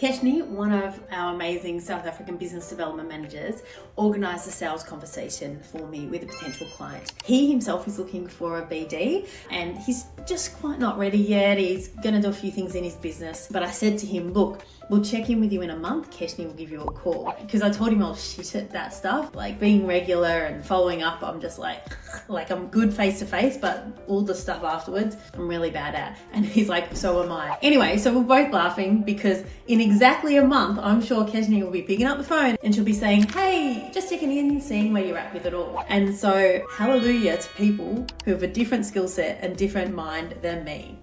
Keshny, one of our amazing South African business development managers, organised a sales conversation for me with a potential client. He himself is looking for a BD and he's just quite not ready yet. He's going to do a few things in his business. But I said to him, look, we'll check in with you in a month. Keshny will give you a call. Because I told him I was shit at that stuff. Like being regular and following up, I'm just like, like I'm good face to face, but all the stuff afterwards, I'm really bad at. And he's like, so am I. Anyway, so we're both laughing because in exactly a month, I'm sure Keshny will be picking up the phone and she'll be saying, hey, just checking in, seeing where you're at with it all. And so, hallelujah to people who have a different skill set and different mind than me.